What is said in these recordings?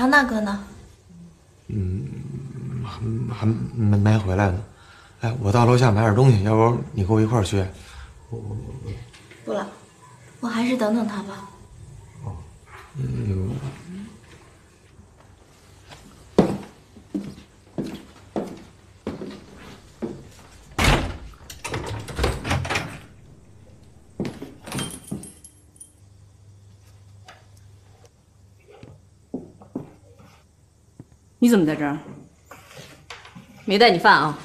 唐大哥呢？嗯，还还没没回来呢。哎，我到楼下买点东西，要不你跟我一块儿去？不了，我还是等等他吧。嗯，怎么在这儿？没带你饭啊？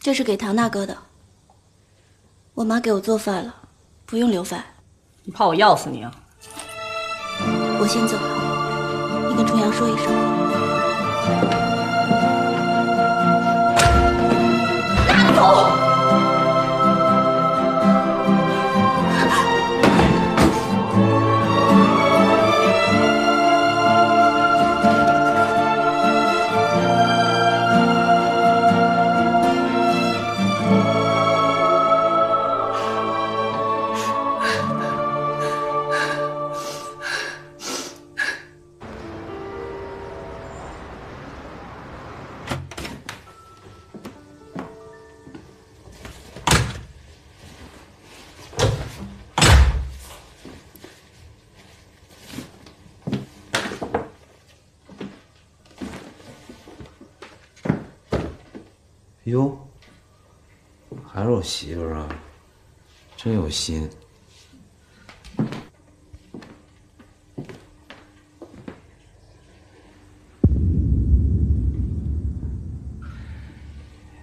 这是给唐大哥的。我妈给我做饭了，不用留饭。你怕我要死你啊？我先走了，你跟重阳说一声。拿走！媳妇儿啊，真有心。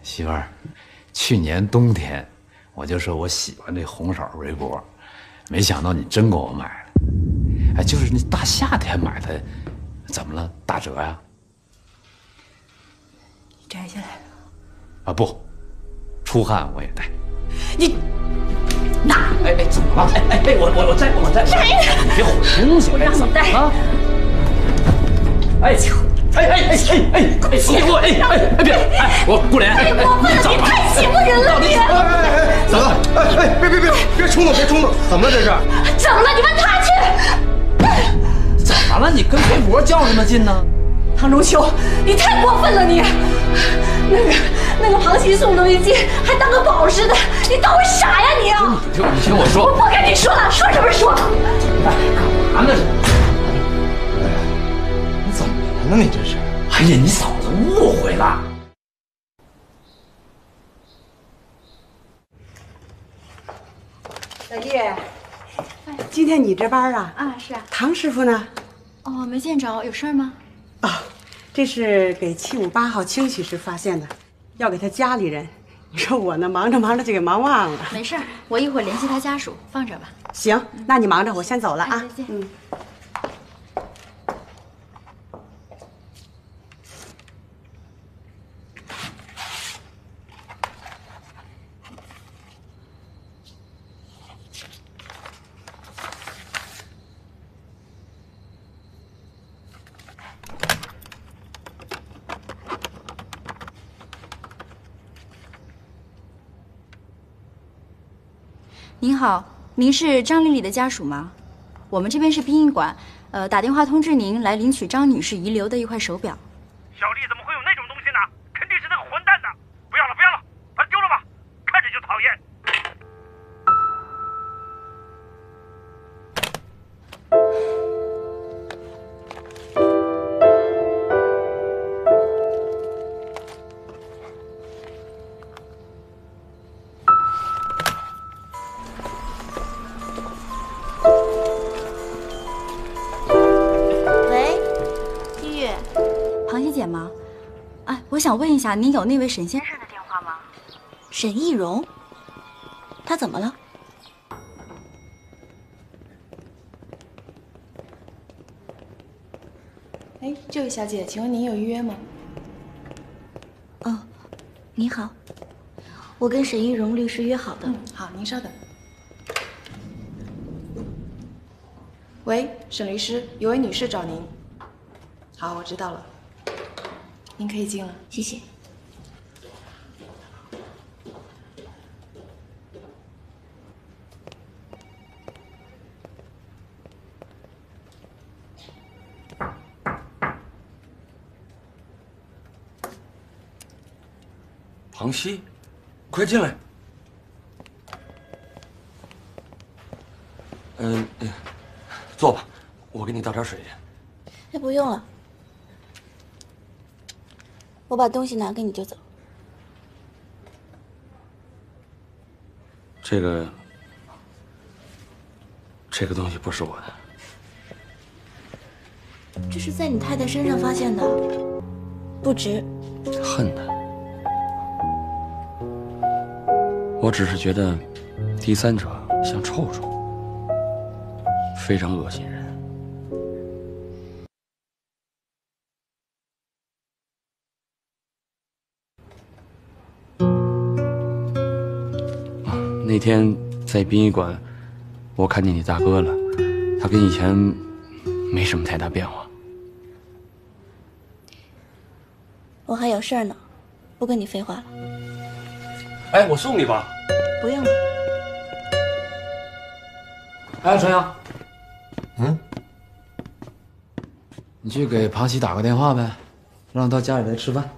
媳妇儿，去年冬天我就说我喜欢这红色围脖，没想到你真给我买了。哎，就是那大夏天买的，怎么了？打折呀？摘下来。啊不，出汗我也戴。你那！哎哎，怎么了？哎哎哎，我我我在我摘。摘！你别毁东西！我让你带啊！哎，哎哎哎哎哎，快欺负我！哎哎哎别！哎，我顾莲，太过分了！你太欺负人了！你！哎哎哎，怎么？哎哎，别别别，别冲动，别冲动！怎么了这是？怎么了？你问他去。怎么了？你跟围脖较什么劲呢？唐中秋，你太过分了！你，那个那个庞熙送东西进，还当个宝似的，你当我傻呀你啊！你听你听我说，我不跟你说了，说什么说？哎，干嘛呢？你怎么了呢？你这是？哎呀，你嫂子误会了。小丽，今天你值班啊？啊，是啊。唐师傅呢？哦，没见着，有事儿吗？啊，这是给七五八号清洗时发现的，要给他家里人。你说我呢，忙着忙着就给忙忘了。没事儿，我一会儿联系他家属，放这吧。行，那你忙着，我先走了啊。再见。嗯。您好，您是张丽丽的家属吗？我们这边是殡仪馆，呃，打电话通知您来领取张女士遗留的一块手表。我想问一下，您有那位沈先生的电话吗？沈易容，他怎么了？哎，这位小姐，请问您有预约吗？哦，你好，我跟沈易容律师约好的。嗯，好，您稍等。喂，沈律师，有位女士找您。好，我知道了，您可以进了谢谢。庞西快进来。嗯坐吧我给你倒点水去。哎不用了。我把东西拿给你就走。这个，这个东西不是我的。这是在你太太身上发现的，不值。恨他。我只是觉得，第三者像臭虫，非常恶心人。那天在殡仪馆，我看见你大哥了，他跟以前没什么太大变化。我还有事儿呢，不跟你废话了。哎，我送你吧。不用了。哎，陈阳，嗯，你去给庞喜打个电话呗，让他到家里来吃饭。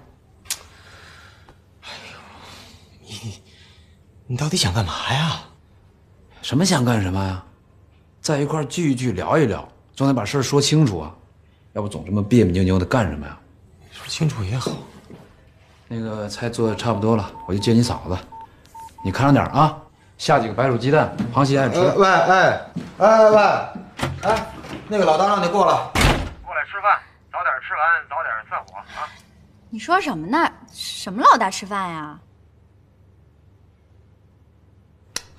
你到底想干嘛呀？什么想干什么呀？在一块儿聚一聚，聊一聊，总得把事儿说清楚啊，要不总这么别别扭扭的干什么呀？说清楚也好。那个菜做的差不多了，我就接你嫂子，你看着点啊，下几个白煮鸡蛋，螃蟹爱吃。呃喂，哎，哎喂，哎，那个老大让你过来。过来吃饭，早点吃完，早点散伙啊！你说什么呢？什么老大吃饭呀？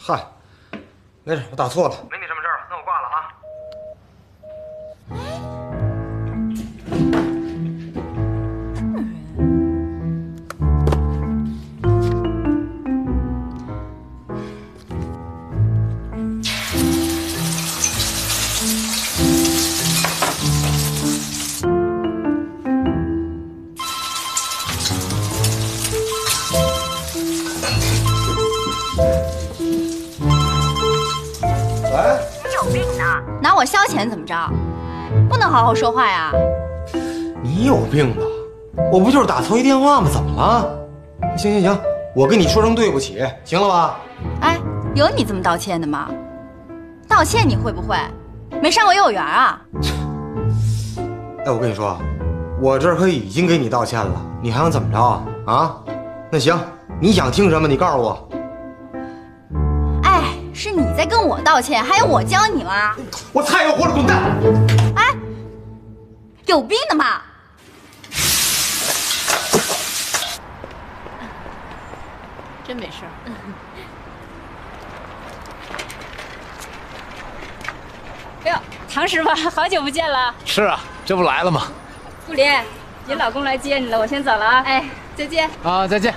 嗨，没事，我打错了。我消遣怎么着？不能好好说话呀？你有病吧？我不就是打错一电话吗？怎么了？行行行，我跟你说声对不起，行了吧？哎，有你这么道歉的吗？道歉你会不会？没上过幼儿园啊？哎，我跟你说，我这儿可已经给你道歉了，你还想怎么着啊？啊？那行，你想听什么？你告诉我。哎，是你在跟我道歉，还有我教你吗？我菜要活着滚蛋！哎，有病的嘛！真没事儿。哎呦，唐师傅，好久不见了！是啊，这不来了吗？顾林，你老公来接你了，我先走了啊！哎，再见。啊，再见。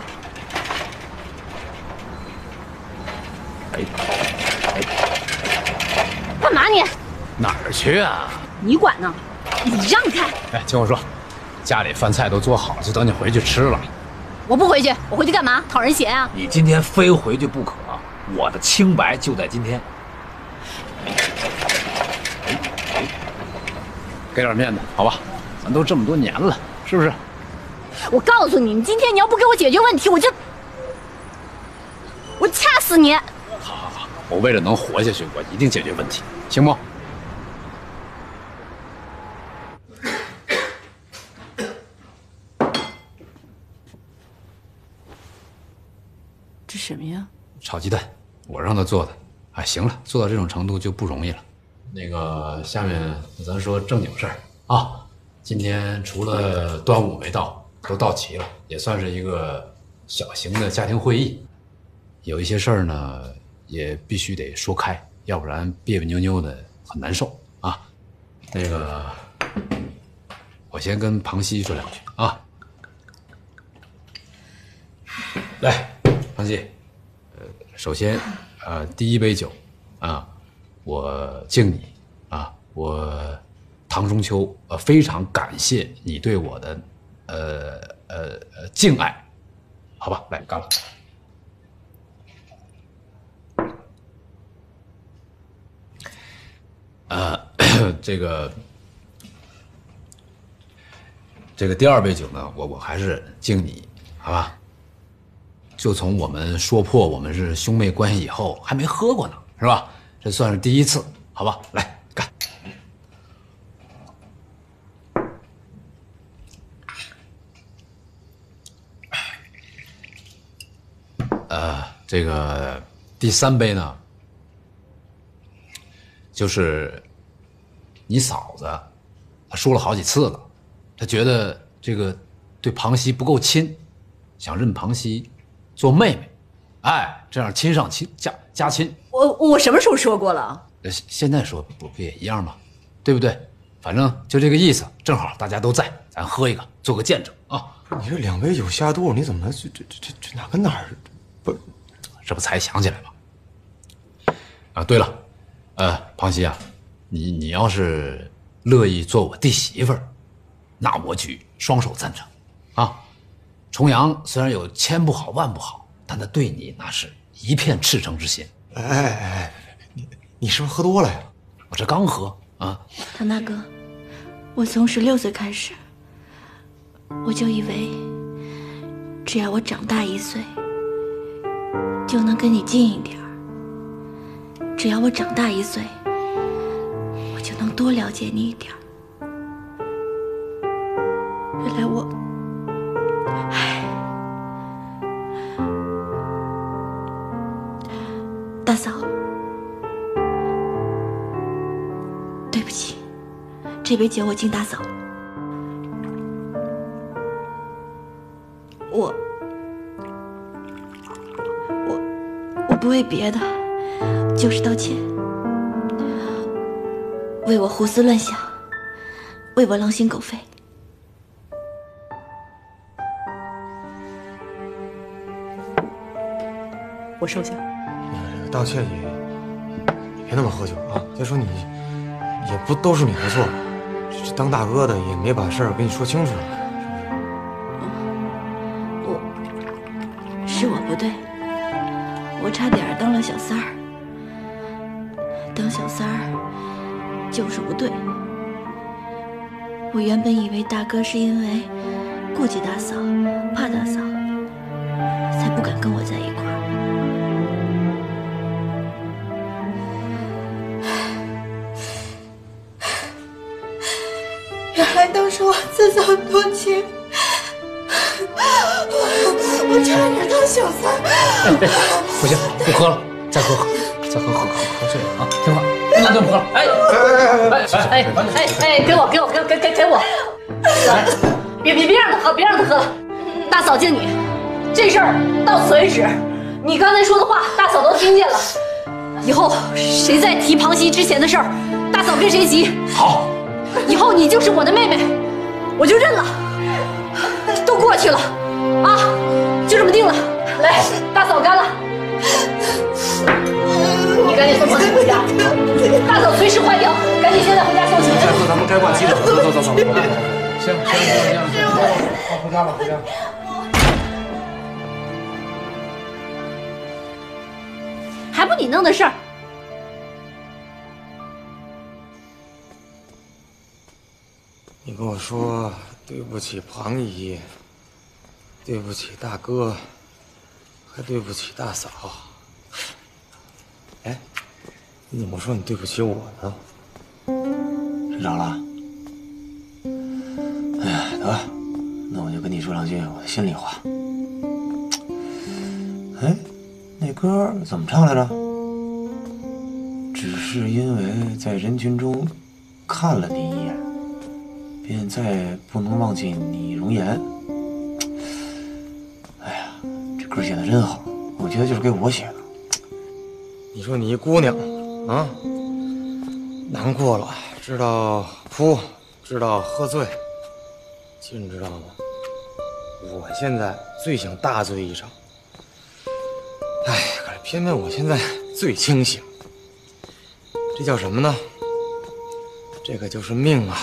干嘛你？哪儿去啊？你管呢？你让开！哎，听我说，家里饭菜都做好了，就等你回去吃了。我不回去，我回去干嘛？讨人嫌啊？你今天非回去不可，我的清白就在今天。给点面子，好吧？咱都这么多年了，是不是？我告诉你，你今天你要不给我解决问题，我就我掐死你！我为了能活下去，我一定解决问题，行不？这什么呀？炒鸡蛋，我让他做的。哎，行了，做到这种程度就不容易了。那个，下面咱说正经事儿啊。今天除了端午没到，都到齐了，也算是一个小型的家庭会议。有一些事儿呢，也必须得说开，要不然别别扭扭的很难受啊。那个，我先跟庞西说两句啊。来，庞西，呃，首先，呃，第一杯酒，啊，我敬你，啊，我唐中秋，呃，非常感谢你对我的，呃呃呃敬爱，好吧，来干了。呃，这个这个第二杯酒呢，我我还是敬你，好吧？就从我们说破我们是兄妹关系以后，还没喝过呢，是吧？这算是第一次，好吧？来干！呃，这个第三杯呢，就是你嫂子，她说了好几次了，她觉得这个对庞熙不够亲，想认庞熙做妹妹，哎，这样亲上亲加加亲。我我什么时候说过了？呃，现现在说不不也一样吗？对不对？反正就这个意思，正好大家都在，咱喝一个，做个见证啊！你这两杯酒下肚，你怎么这这这这这哪跟哪儿？不，这不才想起来吗？啊，对了，呃，庞熙啊，你你要是乐意做我弟媳妇儿，那我举双手赞成，啊，重阳虽然有千不好万不好，但他对你那是一片赤诚之心。哎哎哎，你你是不是喝多了呀？我这刚喝啊。唐大哥，我从十六岁开始，我就以为，只要我长大一岁，就能跟你近一点儿；只要我长大一岁，我就能多了解你一点。原来我，唉，大嫂，对不起，这杯酒我敬大嫂。我，我，我不为别的，就是道歉。为我胡思乱想，为我狼心狗肺。我收下。道歉也也别那么喝酒啊！再说你也不都是你的错，这当大哥的也没把事儿跟你说清楚。小三儿就是不对。我原本以为大哥是因为顾忌大嫂，怕大嫂，才不敢跟我在一块儿。原来都是我自作多情，我我差点当小三。不行，不喝了，再喝喝，再喝喝喝喝醉了啊！听话，不能这么喝。哎哎哎哎哎，给我给我给给给给我！别别别让他喝，别让他喝了。大嫂敬你，这事儿到此为止。你刚才说的话，大嫂都听见了。以后谁再提庞熙之前的事儿，大嫂跟谁急。好，以后你就是我的妹妹，我就认了。都过去了，啊，就这么定了。来，大嫂干了。赶紧送庞熙回家，大嫂随时坏掉，赶紧现在回家休息。再喝咱们该灌鸡的，走走走走。行行行行，好，回家吧，回家。还不你弄的事儿？你跟我说对不起庞姨，对不起大哥，还对不起大嫂。你怎么说你对不起我呢？睡着了？哎呀，得，那我就跟你说两句我的心里话。哎，那歌怎么唱来着？只是因为在人群中看了你一眼，便再不能忘记你容颜。哎呀，这歌写的真好，我觉得就是给我写的。你说你一姑娘啊，难过了，知道哭，知道喝醉，亲你知道吗？我现在最想大醉一场。哎，可是偏偏我现在最清醒。这叫什么呢？这个就是命啊！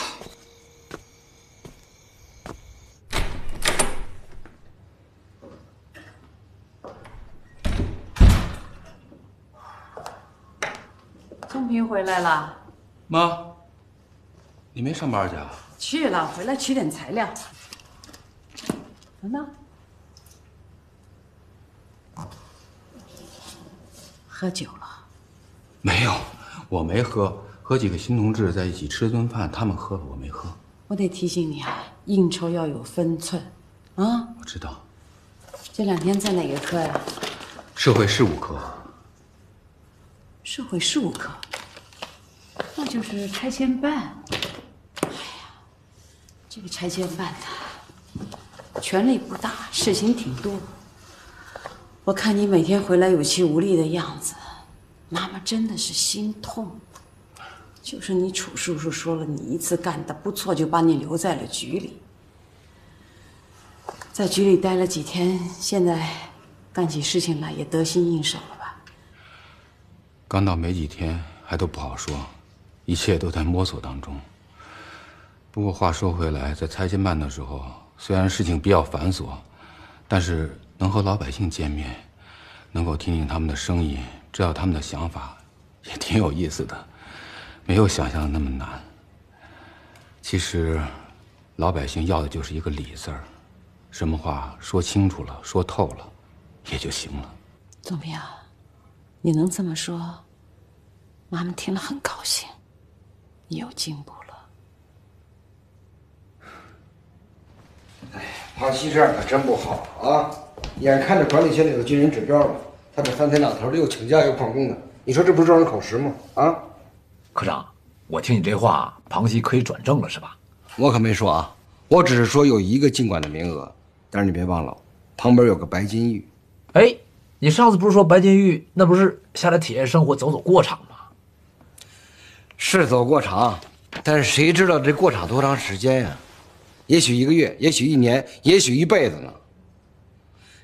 回来了，妈，你没上班去啊？去了，回来取点材料。等等，喝酒了？没有，我没喝，和几个新同志在一起吃顿饭，他们喝了，我没喝。我得提醒你啊，应酬要有分寸，啊！我知道，这两天在哪个科呀？社会事务科。社会事务科，那就是拆迁办。哎呀，这个拆迁办的权力不大，事情挺多。我看你每天回来有气无力的样子，妈妈真的是心痛。就是你楚叔叔说了，你一次干的不错，就把你留在了局里。在局里待了几天，现在干起事情来也得心应手了吧？刚到没几天，还都不好说，一切都在摸索当中。不过话说回来，在拆迁办的时候，虽然事情比较繁琐，但是能和老百姓见面，能够听听他们的声音，知道他们的想法，也挺有意思的，没有想象的那么难。其实，老百姓要的就是一个理字儿，什么话说清楚了，说透了，也就行了。怎么样？你能这么说，妈妈听了很高兴，你有进步了。哎庞西这样可真不好啊！眼看着管理学里的军人指标了，他这三天两头的又请假又旷工的，你说这不是招人口实吗？啊！科长，我听你这话，庞西可以转正了是吧？我可没说啊，我只是说有一个进馆的名额，但是你别忘了，旁边有个白金玉。哎，你上次不是说白金玉那不是下来体验生活、走走过场吗？是走过场，但是谁知道这过场多长时间呀？也许一个月，也许一年，也许一辈子呢。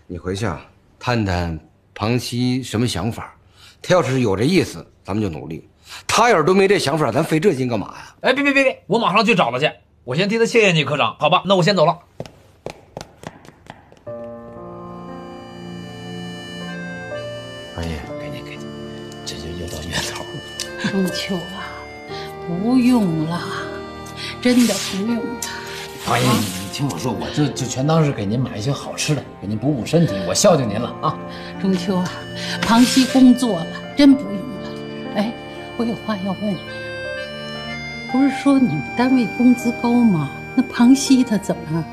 你回去啊，探探庞西什么想法。他要是有这意思，咱们就努力；他要是都没这想法，咱费这劲干嘛呀？哎，别别别别，我马上去找他去。我先替他谢谢你，科长。好吧，那我先走了。王爷，给你给你，这就又到月头了。中秋啊，不用了，真的不用了。阿姨，你你听我说，我这就全当是给您买一些好吃的，给您补补身体，我孝敬您了啊。中秋啊，庞西工作了，真不用了。哎，我有话要问你，不是说你们单位工资高吗？那庞西他怎么？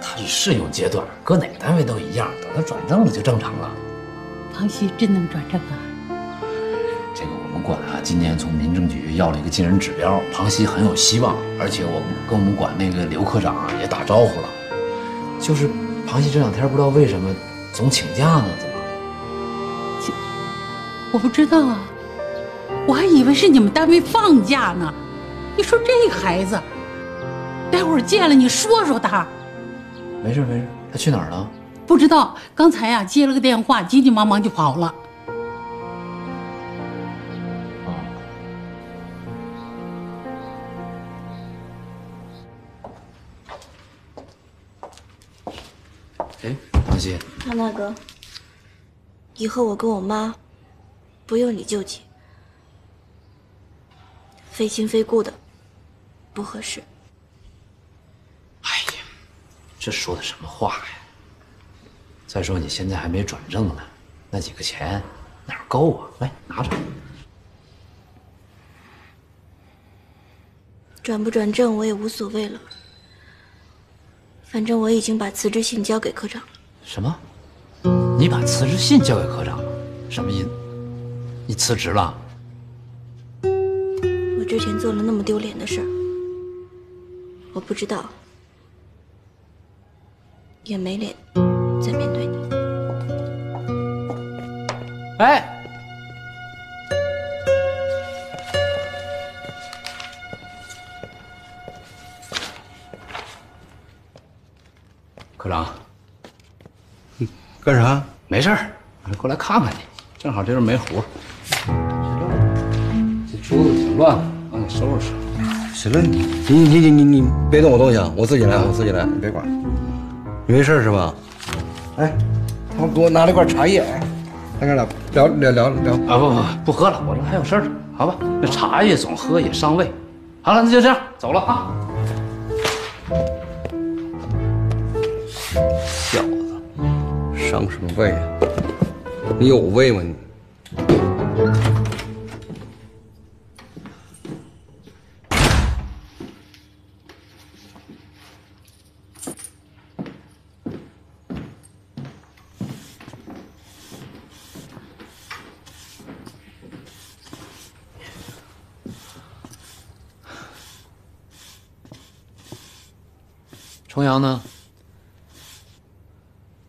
他是试用阶段，搁哪个单位都一样，等他转正了就正常了。庞西真能转正啊？这个我们馆啊，今年从民政局要了一个进人指标，庞西很有希望，而且我们跟我们馆那个刘科长啊也打招呼了。就是庞西这两天不知道为什么总请假呢？怎么？我不知道啊，我还以为是你们单位放假呢。你说这孩子，待会儿见了你说说他。没事没事，他去哪儿了？不知道，刚才呀、接了个电话，急急忙忙就跑了。熙，康大哥，以后我跟我妈不用你救济，非亲非故的不合适。哎呀这说的什么话呀？再说你现在还没转正呢，那几个钱哪够啊？来拿着。转不转正我也无所谓了，反正我已经把辞职信交给科长了。什么？你把辞职信交给科长了？什么意思？你辞职了？我之前做了那么丢脸的事儿，我不知道，也没脸再面对你。哎，科长，干啥？没事儿，过来看看你，正好这阵没活。这桌子挺乱的，帮你收拾收拾。行了，你你你你你你别动我东西啊，我自己来，我自己来，你别管。你没事是吧？哎，他们给我拿了一罐茶叶，哎，咱哥俩聊聊聊聊。啊不不不喝了，我这还有事儿呢，好吧？那茶叶总喝也伤胃。好了，那就这样，走了啊。小子，伤什么胃啊？你有胃吗你？重阳呢？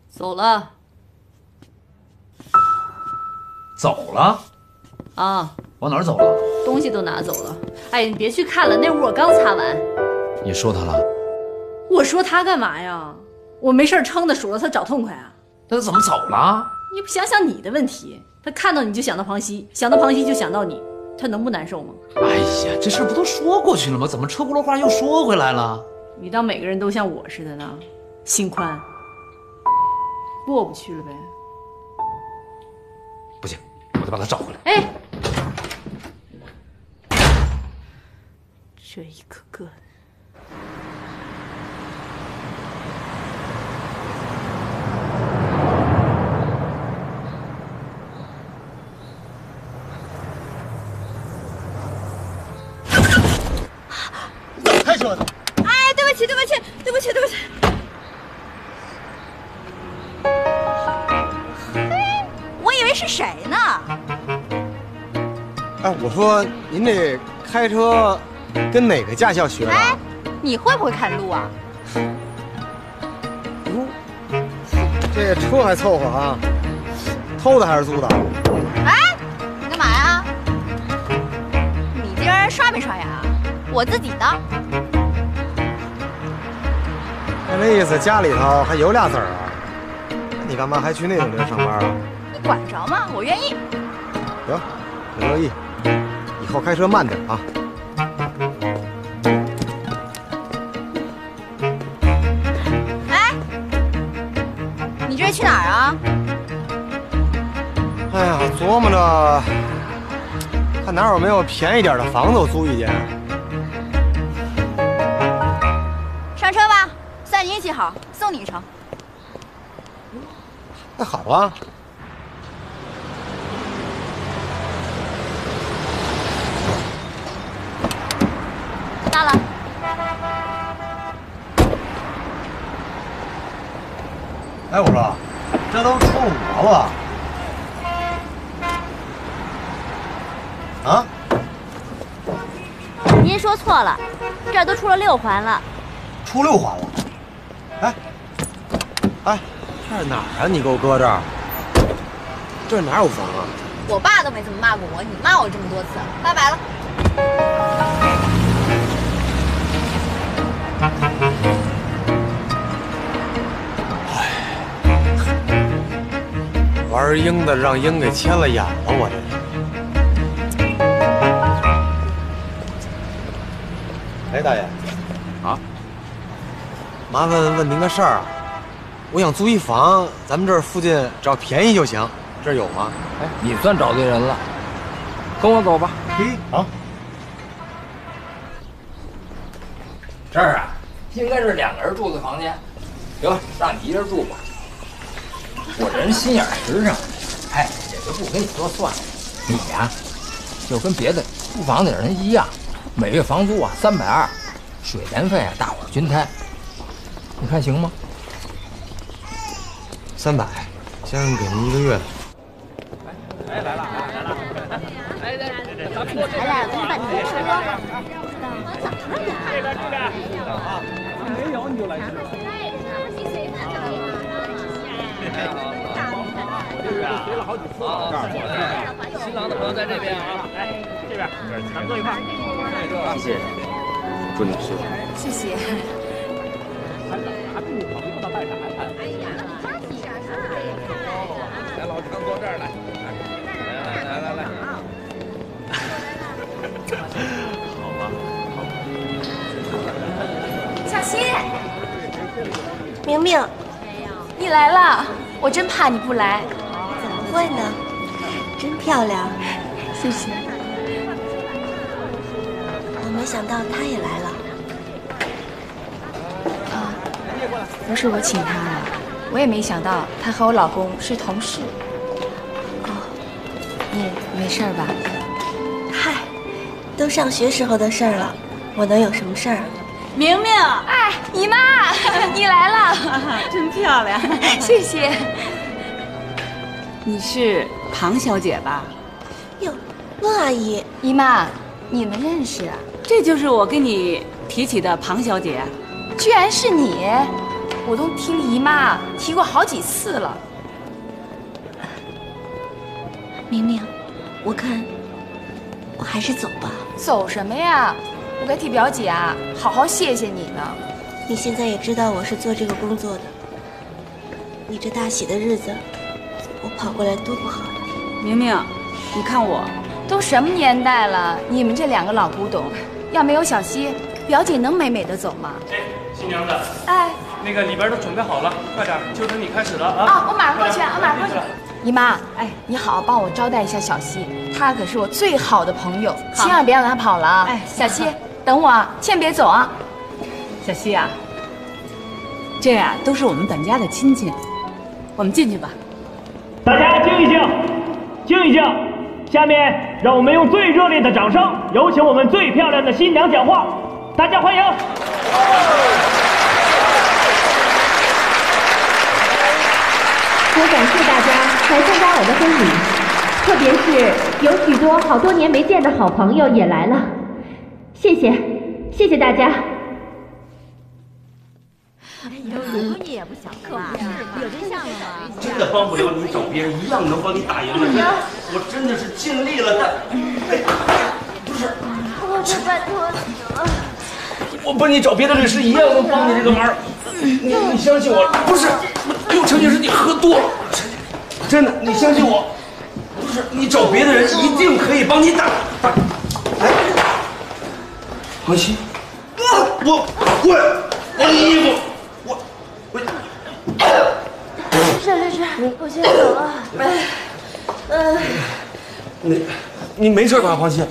走了。走了？啊，往哪儿走了？东西都拿走了。哎，你别去看了，那屋我刚擦完。你说他了？我说他干嘛呀？我没事撑的数落他找痛快啊？那他怎么走了？你不想想你的问题？他看到你就想到庞西，想到庞西就想到你，他能不难受吗？哎呀，这事不都说过去了吗？怎么车轱辘话又说回来了？你当每个人都像我似的呢？心宽，过不去了呗？我得把他找回来。哎，这一个个哎，我说您这开车跟哪个驾校学的？哎，你会不会看路啊？哟这车还凑合啊，偷的还是租的？哎，你干嘛呀？你今儿刷没刷牙？我自己的。那意思，家里头还有俩子儿啊？你干嘛还去那种地儿上班啊？你管着吗？我愿意。行，我乐意。以后开车慢点啊。哎，你这是去哪儿啊？哎呀，琢磨着看哪有没有便宜点的房子，我租一间。上车吧，算你运气好，送你一程。那好啊。到了。哎，我说，这都初五了吧？啊？您说错了，这儿都出了六环了。出六环了。哎，哎，这是哪儿啊？你给我搁这儿，这哪有房啊？我爸都没这么骂过我，你骂我这么多次，拜拜了。玩鹰的让鹰给牵了眼了，我这是。哎，大爷，啊，麻烦问您个事儿啊，我想租一房，咱们这儿附近只要便宜就行，这儿有吗？哎，你算找对人了，跟我走吧。嘿，啊。这儿啊，应该是两个人住的房间，行让你一人住吧。我人心眼实诚，哎，也就不跟你多算了。你呀、就跟别的租房的人一样，每月房租啊三百二，水电费啊大伙均摊。你看行吗？三百，先给您一个月的。咱俩跟半天车。没有你就来吃。随了好几次了。新郎的朋友在这边啊，来这边，咱坐一块儿。谢谢，祝你幸福。谢谢。还不女朋友呢，办啥呀？哎呀，来，老张坐这儿来，来来来来来。好吧，小新，明明，你来了，我真怕你不来。怎么会呢？真漂亮，谢谢。我没想到他也来了。啊，不是我请他的，我也没想到他和我老公是同事。哦，你没事吧？嗨，都上学时候的事儿了，我能有什么事儿？明明，哎，姨妈，你来了，真漂亮，谢谢。你是庞小姐吧？哟，温阿姨，姨妈，你们认识啊？这就是我跟你提起的庞小姐。居然是你！我都听姨妈提过好几次了。明明，我看我还是走吧。走什么呀？我该替表姐啊好好谢谢你呢。你现在也知道我是做这个工作的，你这大喜的日子，我跑过来多不好呀！明明，你看我，都什么年代了，你们这两个老古董，要没有小溪，表姐能美美的走吗？哎，新娘子，哎，那个里边都准备好了，快点，就等你开始了啊！啊，我马上过去，我马上过去。姨妈，哎，你好好帮我招待一下小溪，她可是我最好的朋友，千万别让她跑了啊！哎小溪，等我啊，千万别走啊！小溪啊，这啊都是我们本家的亲戚，我们进去吧。大家静一静，静一静。下面让我们用最热烈的掌声，有请我们最漂亮的新娘讲话，大家欢迎。我感谢大家来参加我的婚礼，特别是有许多好多年没见的好朋友也来了，谢谢，谢谢大家。有如你也不小可不是有对象了吗？真的帮不了你，找别人一样能帮你打赢的。我真的是尽力了，但哎，不是，我不拜托你了。我帮你找别的律师一样能帮你这个忙。你你相信我，不是，有陈女士你喝多了，真的，你相信我，不是，你找别的人一定可以帮你打。打哎，黄西，我滚，换衣服，我我。是是是，我先走了。嗯。你你没事吧，黄西？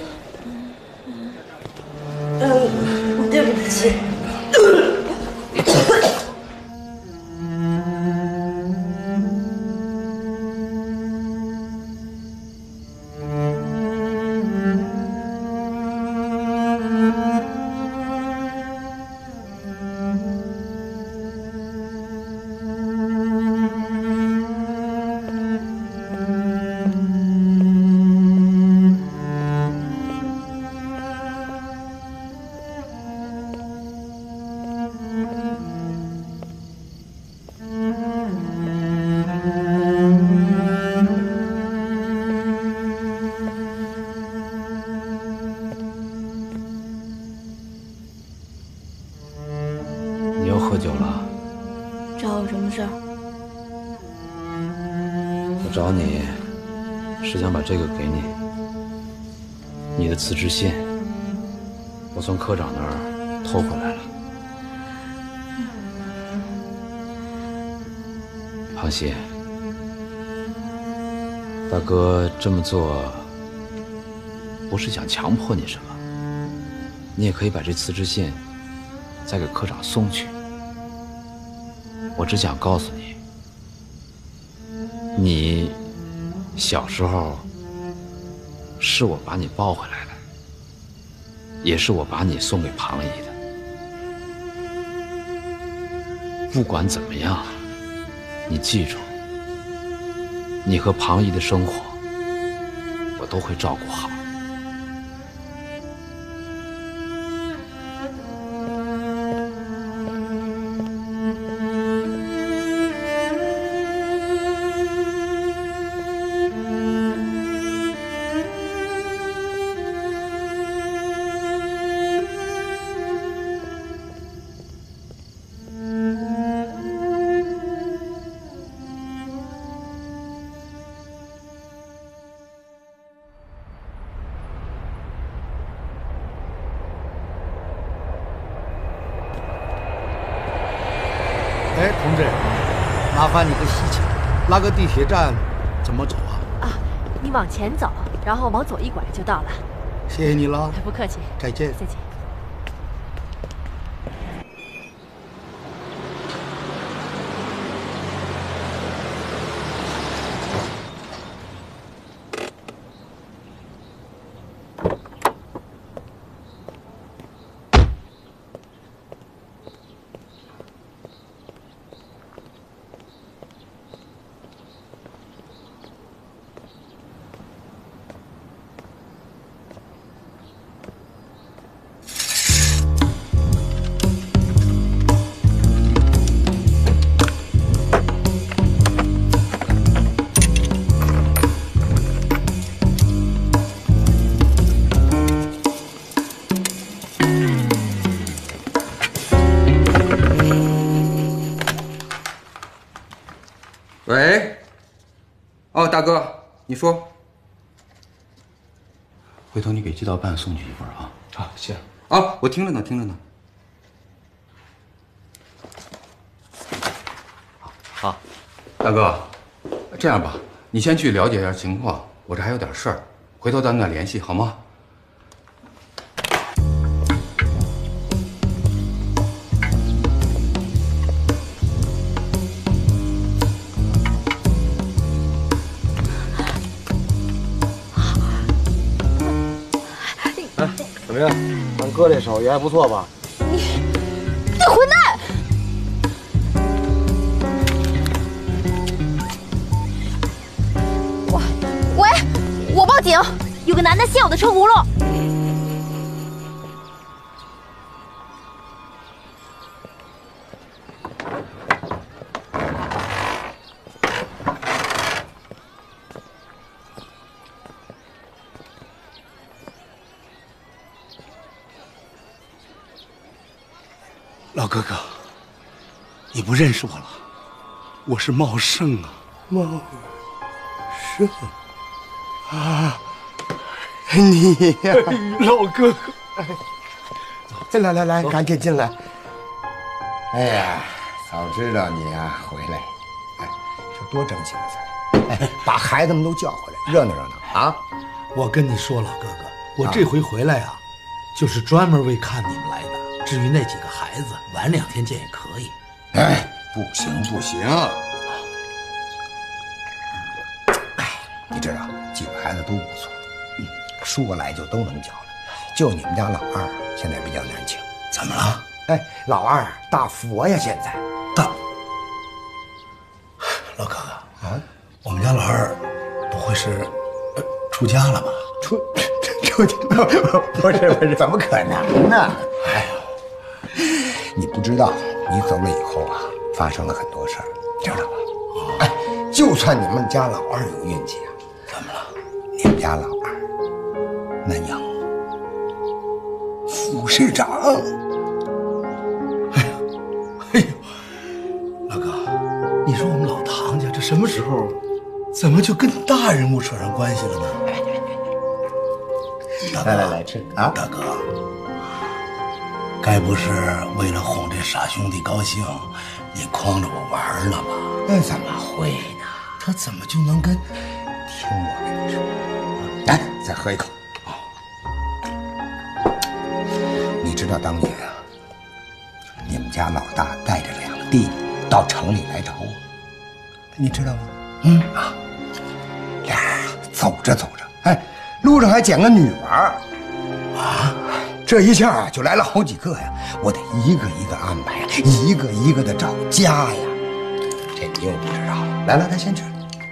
庞西，大哥这么做不是想强迫你什么，你也可以把这辞职信再给科长送去。我只想告诉你，你小时候是我把你抱回来的，也是我把你送给庞姨的。不管怎么样，你记住，你和庞姨的生活，我都会照顾好。哎，同志，麻烦你个事情，那个地铁站怎么走啊？啊，你往前走，然后往左一拐就到了。谢谢你了，不客气，再见。再见。大哥，你说。回头你给街道办送去一份啊。啊，行。啊，我听着呢，听着呢。好，大哥，这样吧，你先去了解一下情况，我这还有点事儿，回头咱们再联系好吗？哥这手艺还不错吧？你你混蛋！我，喂，我报警，有个男的掀我的车轱辘。老哥哥，你不认识我了？我是茂盛啊，茂盛啊，你呀，老哥哥，哎，来来来，赶紧进来。哎呀，早知道你呀回来，哎，就多争气的事儿！哎，把孩子们都叫回来，热闹热闹啊！我跟你说，老哥哥，我这回回来啊，就是专门为看你们来的。至于那几个孩子，晚两天见也可以。哎，不行不行！哎，你知道，几个孩子都不错，嗯，说来就都能教了。就你们家老二现在比较难请。怎么了？哎，老二大佛呀，现在大。老哥哥啊，我们家老二不会是呃出家了吧？出出家？不是不是，怎么可能呢？哎呦！你不知道，你走了以后啊，发生了很多事儿，知道吧？哎，就算你们家老二有运气啊，怎么了？你们家老二南阳副市长。哎呦，哎呦，老哥，你说我们老唐家这什么时候，怎么就跟大人物扯上关系了呢？来来来，吃啊，大哥。该不是为了哄这傻兄弟高兴，你诓着我玩了吧？那怎么会呢？他怎么就能跟……听我跟你说，来，再喝一口。你知道当年啊，你们家老大带着两个弟弟到城里来找我，你知道吗？嗯啊，俩人走着走着，哎，路上还捡个女娃啊。这一下啊，就来了好几个呀！我得一个一个安排，一个一个的找家呀。这你又不知道。来来来，先吃。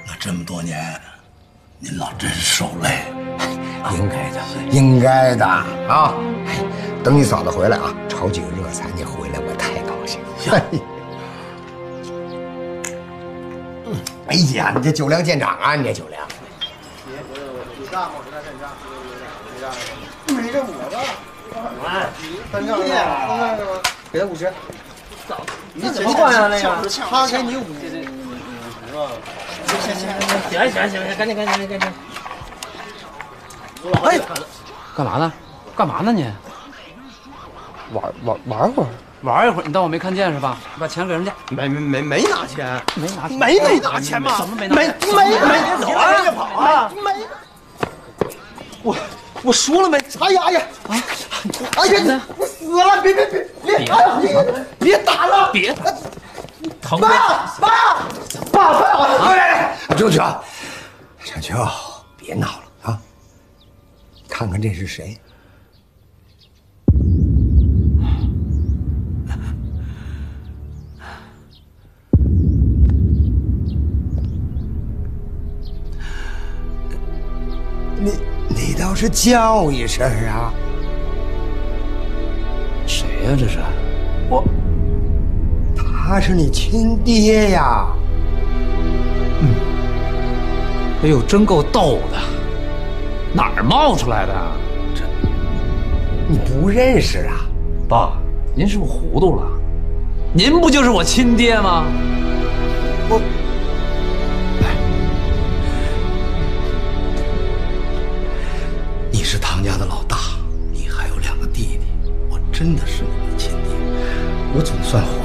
那这么多年，您老真受累。应该的，应该的啊！哎，等你嫂子回来啊，炒几个热菜，你回来我太高兴了。哎呀，你这酒量见长啊！你这酒量。有账吗？我在这账，有账没？没个我的。三票是吧？三票是吧？给他五十。你怎么换啊？那个他给你五十。行行行行行行行，赶紧赶紧赶紧。哎，干嘛呢？干嘛呢你？玩玩玩会儿，玩一会儿。你当我没看见是吧？你把钱给人家。没没没没拿钱，没拿钱，没没拿钱吗？怎么没拿？没没没走啊！别跑啊！没。我。我说了没？哎呀哎呀！啊！哎呀，我死了！别别别别！哎呀，别别打了！别！疼！爸爸爸爸！来周秋，小秋，别闹了啊！看看这是谁？你你倒是叫一声啊！谁呀？这是我，他是你亲爹呀！嗯，哎呦，真够逗的，哪儿冒出来的？这你不认识啊？爸，您是不是糊涂了？您不就是我亲爹吗？我，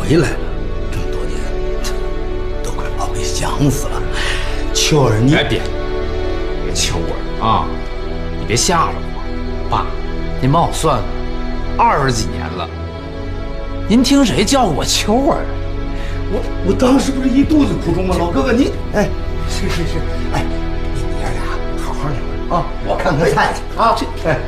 回来了。这么多年，都快把我给想死了。秋儿，你哎别别秋儿啊！你别吓着我，爸，您帮我算算，二十几年了，您听谁叫我秋儿？我我当时不是一肚子苦衷吗？老哥哥，你哎，是是是，哎，你你爷俩好好聊聊啊，我看看菜去啊。这哎。